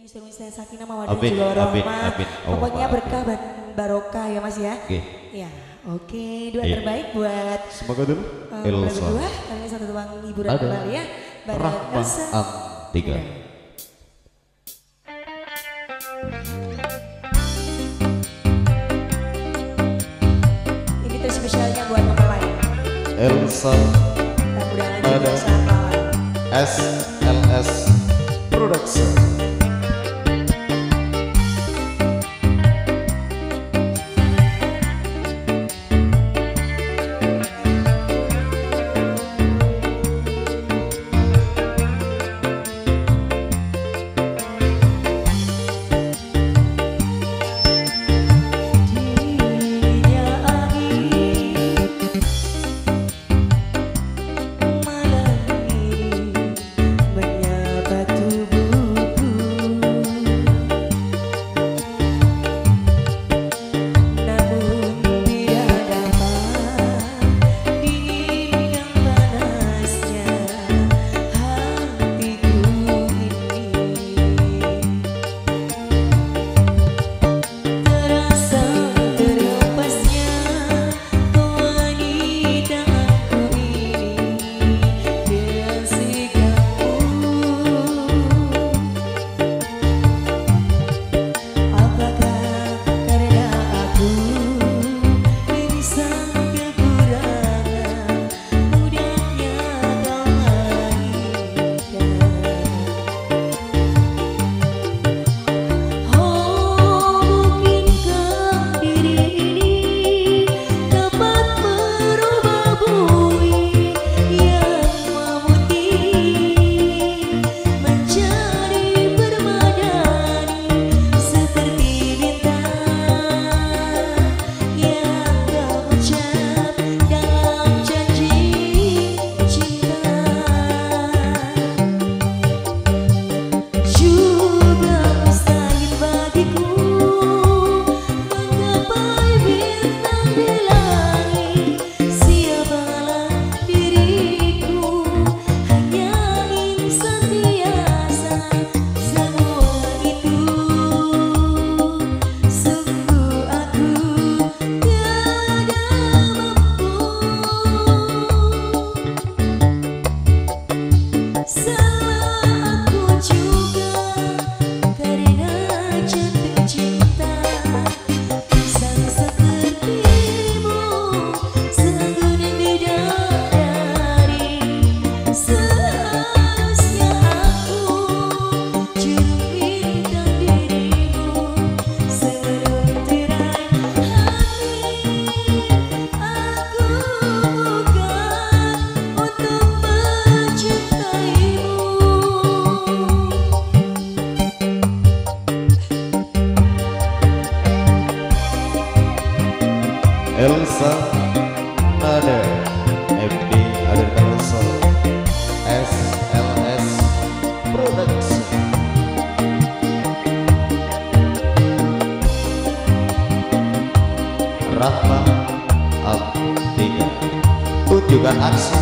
Jadi suruh saya sakinah mawadah Amin, juga amin, amin. Pokoknya Allahumma berkah dan barokah ya Mas ya. Oke. Ya, oke. Dua Iya. terbaik buat Semoga dulu. uh, Elsa. berdua. Kami satu tuang hiburan Ada. kembali ya. Rahma Elsa. Am tiga. Ini terus spesialnya buat mempelai. Elsa Mudah-mudahan juga Ada. sama. SLS Production. Am 3 Tunjukkan aksi